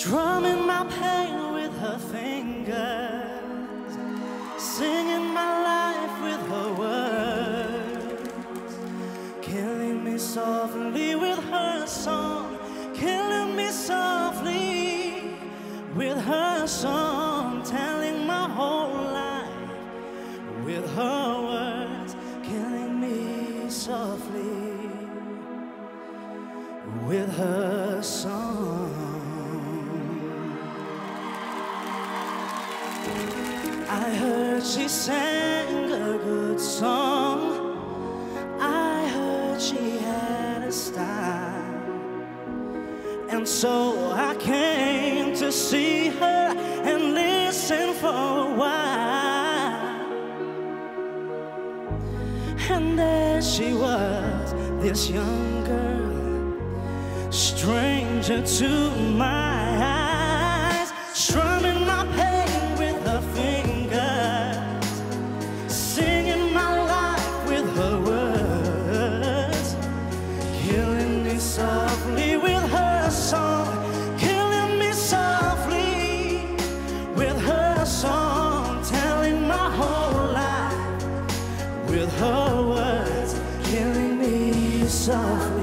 strumming my pain with her fingers, singing my life with her words, killing me softly with her song, killing me softly with her song, telling my whole life with her words, killing me softly with her song. I heard she sang a good song. I heard she had a style. And so I came to see her and listen for a while. And there she was, this young girl, stranger to my eyes, song, telling my whole life. With her words, killing me softly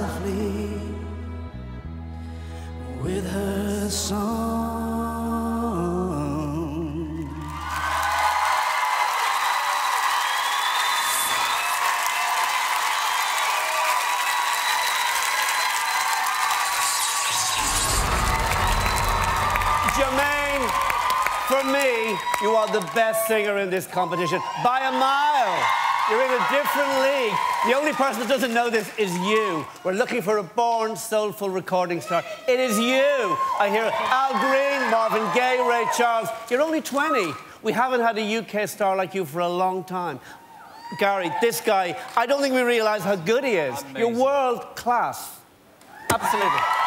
softly with her song. Jahmene, for me, you are the best singer in this competition by a mile. You're in a different league. The only person that doesn't know this is you. We're looking for a born, soulful recording star. It is you. I hear Al Green, Marvin Gaye, Ray Charles. You're only 20. We haven't had a UK star like you for a long time. Gary, this guy, I don't think we realise how good he is. You're world class. Absolutely.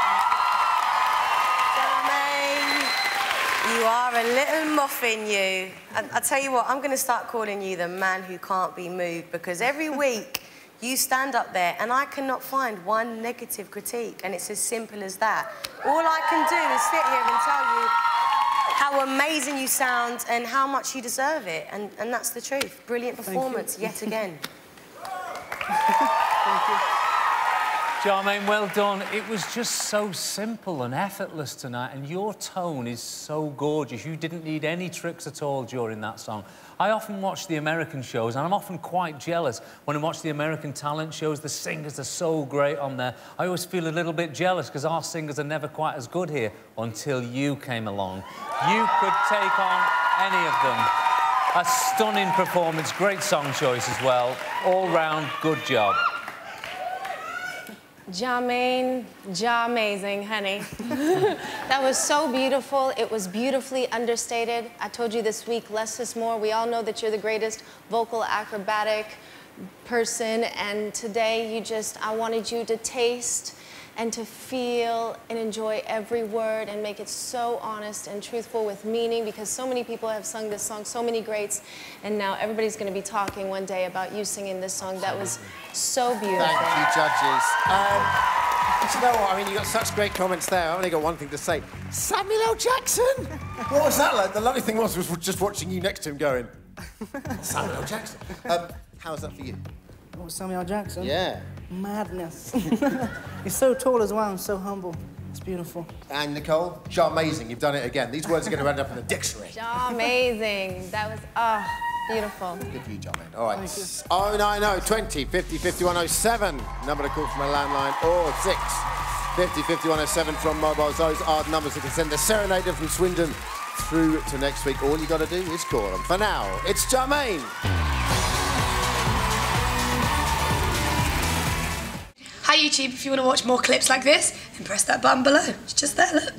You are a little muffin, you. I, I tell you what, I'm going to start calling you the man who can't be moved because every week you stand up there and I cannot find one negative critique, and it's as simple as that. All I can do is sit here and tell you how amazing you sound and how much you deserve it, and, and that's the truth. Brilliant performance yet again. Jahmene, well done. It was just so simple and effortless tonight, and your tone is so gorgeous. You didn't need any tricks at all during that song. I often watch the American shows, and I'm often quite jealous when I watch the American talent shows. The singers are so great on there. I always feel a little bit jealous because our singers are never quite as good here until you came along. You could take on any of them. A stunning performance, great song choice as well. All round, good job. Jahmene, ja amazing, honey. that was so beautiful. It was beautifully understated. I told you this week, less is more. We all know that you're the greatest vocal acrobatic person, and today you just, I wanted you to taste and to feel and enjoy every word and make it so honest and truthful with meaning because so many people have sung this song, so many greats, and now everybody's going to be talking one day about you singing this song. That was so beautiful. Thank you, judges. Um, you know what? I mean, you got such great comments there. I've only got one thing to say. Samuel L. Jackson. what was that like? The lovely thing was, was just watching you next to him going, Samuel L. Jackson. Um, how was that for you? Oh, Samuel Jackson? Yeah. Madness. He's so tall as well and so humble. It's beautiful. And Nicole, you're amazing. You've done it again. These words are going to end up in the dictionary. Amazing. That was, oh, beautiful. Good for you, John, man. All right. Oh, 90 20 50 5107. Number to call from a landline or 6 50 5107 from mobiles. Those are the numbers that can send the serenader from Swindon through to next week. All you got to do is call them. For now, it's Jahmene. Hi YouTube, if you want to watch more clips like this, then press that button below. It's just there, look.